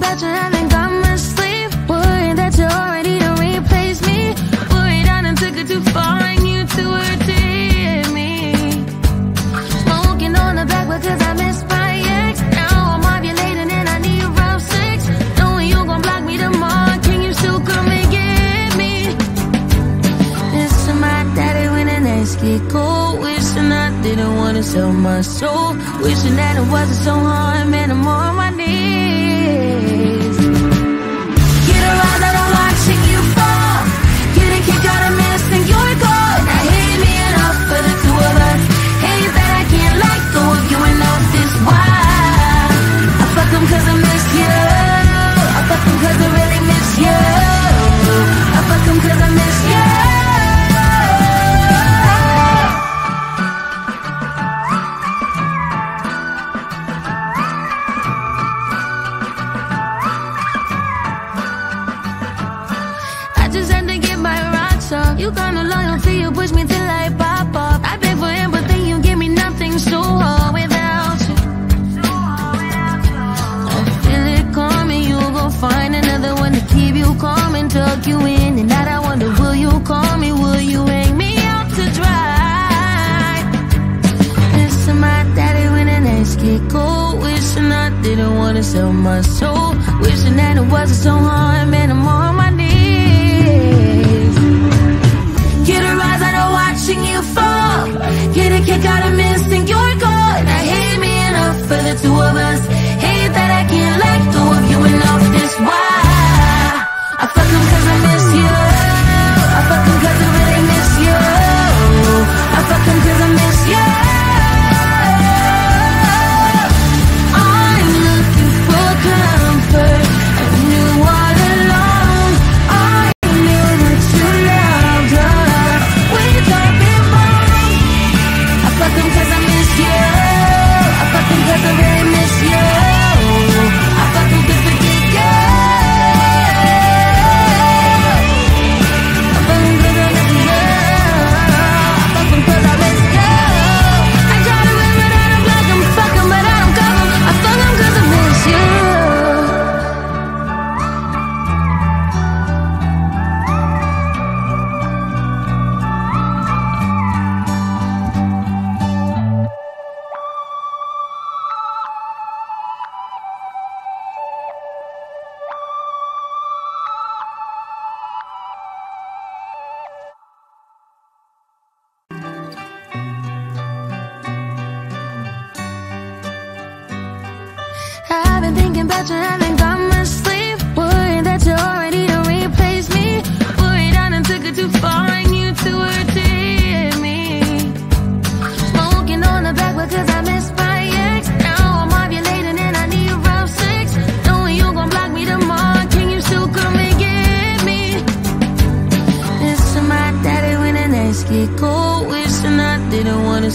That you haven't got sleep. that you already replaced me? I it too far and you me. Smoking on the I my ex. Now I'm and I need round six. Knowing you gon' block me tomorrow. Can you still come and get me? My daddy when the nights get cold. Wishing I didn't wanna sell my soul. Wishing that it wasn't so hard Man, I'm on my knees. didn't wanna sell my soul. Wishing that it wasn't so hard, man. I'm on my knees. Get a rise out of watching you fall. Get a kick out of missing your goal. And I hate me enough for the two of us. Hate that I can't let go of you enough. That's why I fuck them cause I miss you.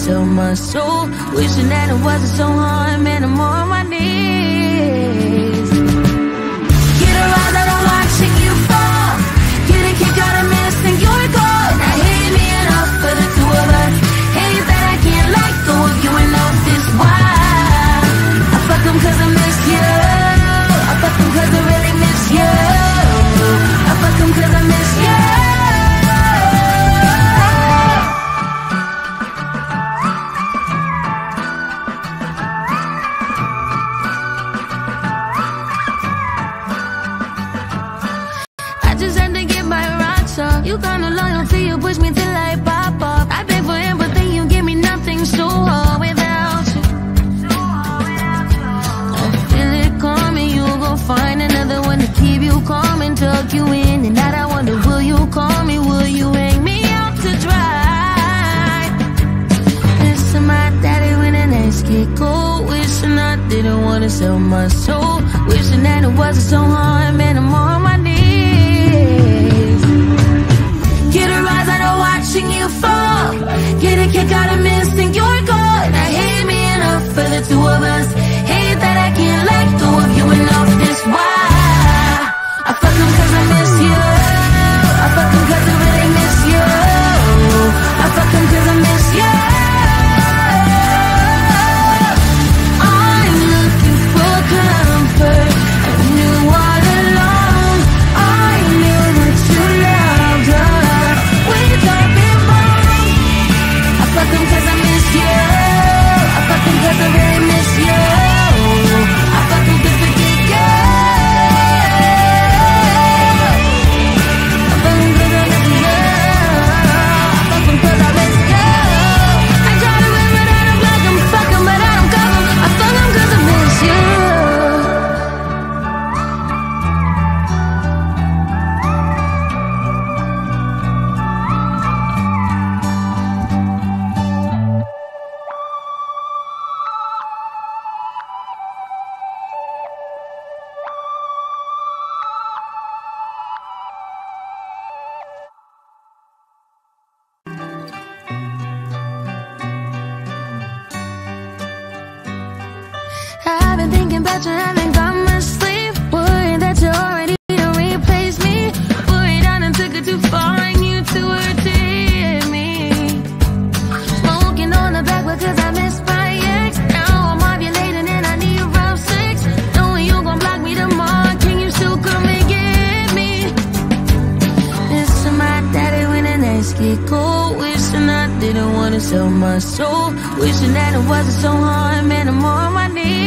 sell my soul. Wishing that it wasn't so hard, man. I'm on my knees. but it's to my soul. Wishing that it wasn't so hard, man, I'm on my knees.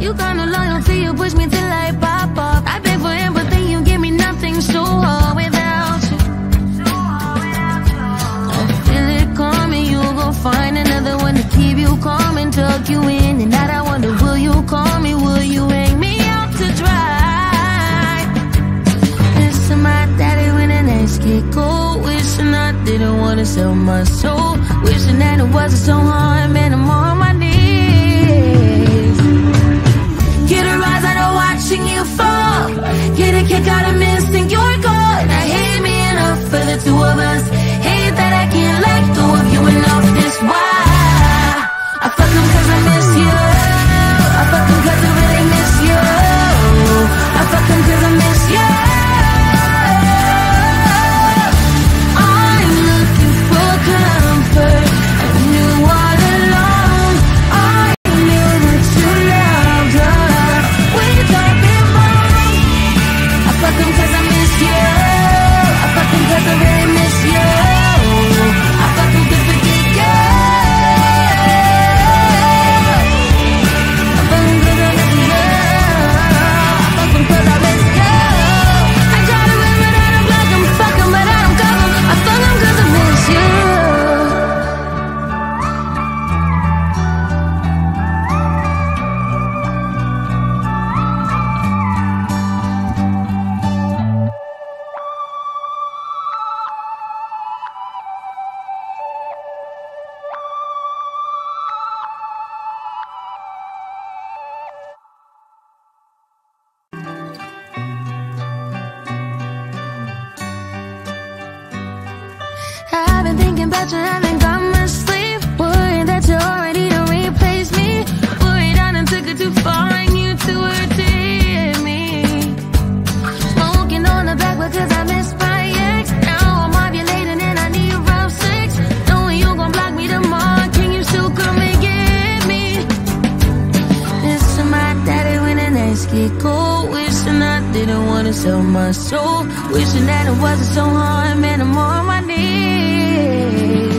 You kinda loyal till you push me till I pop off. I beg for him, but then you give me nothing so hard without you. I feel it coming, you gon' find another one to keep you calm and tuck you in. And that I wonder, will you call me? Will you hang me out to dry? Listen, my daddy when an ass get cold. Wishing I didn't wanna sell my soul. Wishing that it wasn't so hard, man. I'm on my two of us. Hate that I can't let go of you and love this. Why? I fuck them cause I miss you. my soul. Wishing that it wasn't so hard, man. I'm on my knees.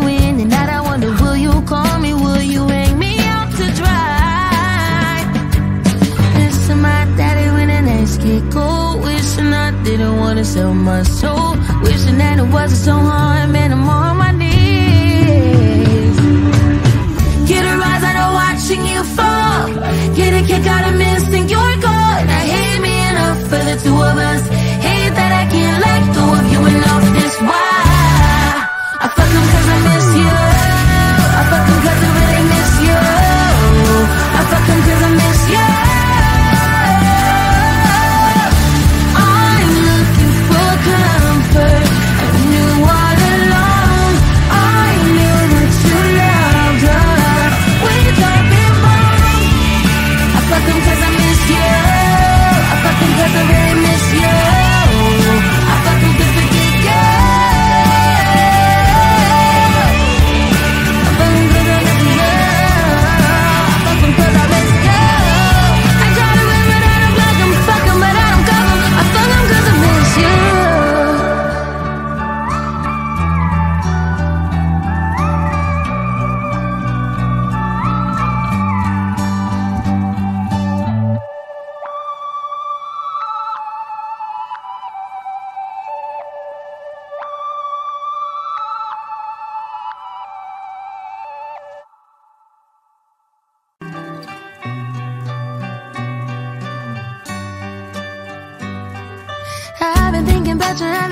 and. I wonder, will you call me? Will you hang me out to dry? My daddy when get cold. Wishing I didn't want to sell my soul. Wishing that it wasn't so hard, man. I'm on my knees. Get a rise out of watching you fall. Get a kick out of missing your goal. Now hate me enough for the two of us. 着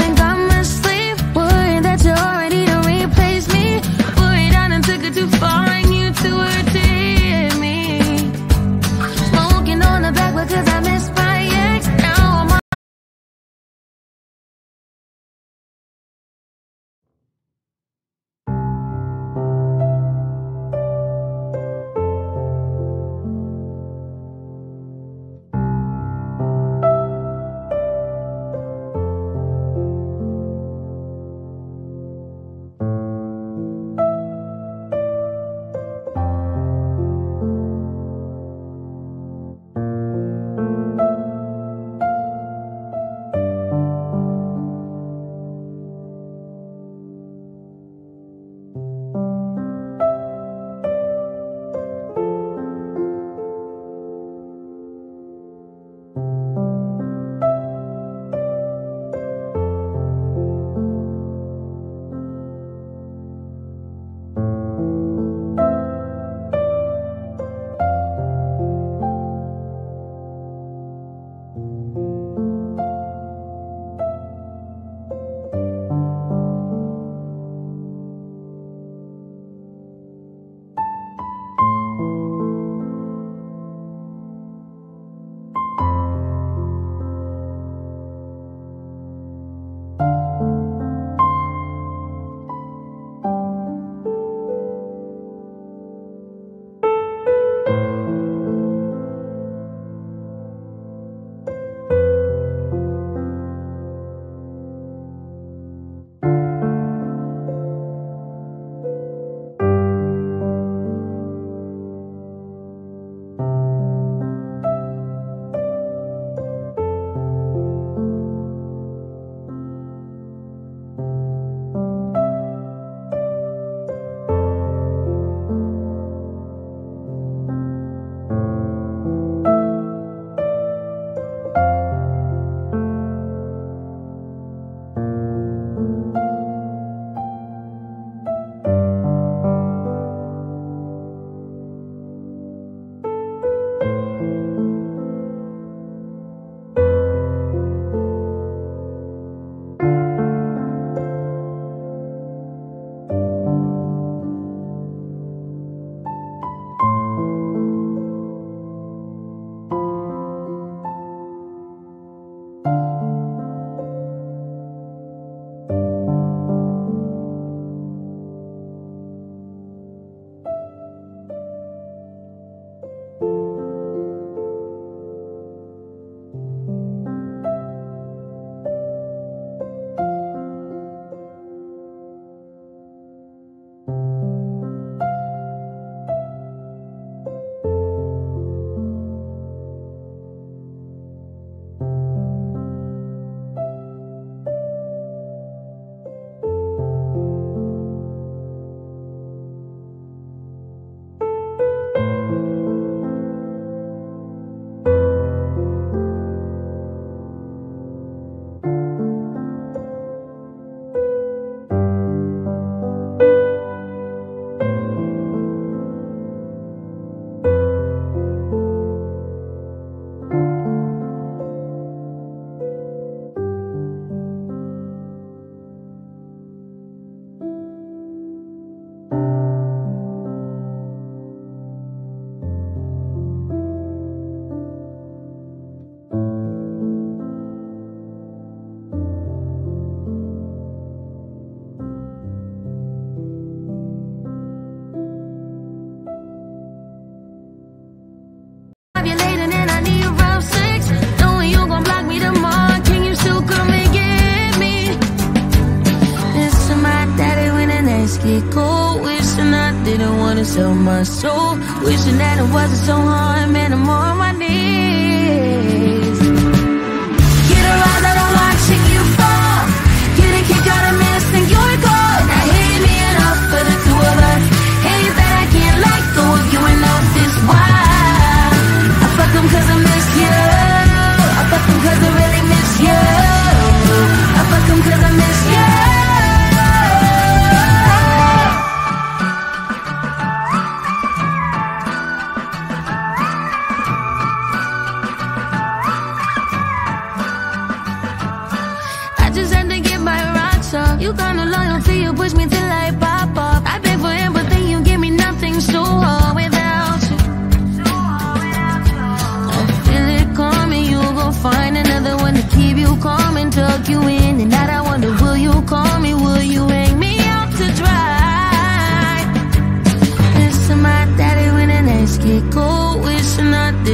Wishing that it wasn't so hard,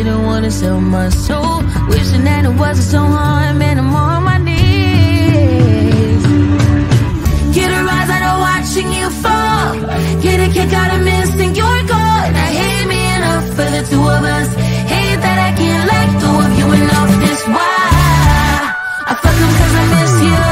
didn't wanna sell my soul. Wishing that it wasn't so hard, man. I'm on my knees. Get a rise out of watching you fall. Get a kick out of missing your goal. And I hate me enough for the two of us. Hate that I can't let go of you enough. This why I fuck them cause I miss you.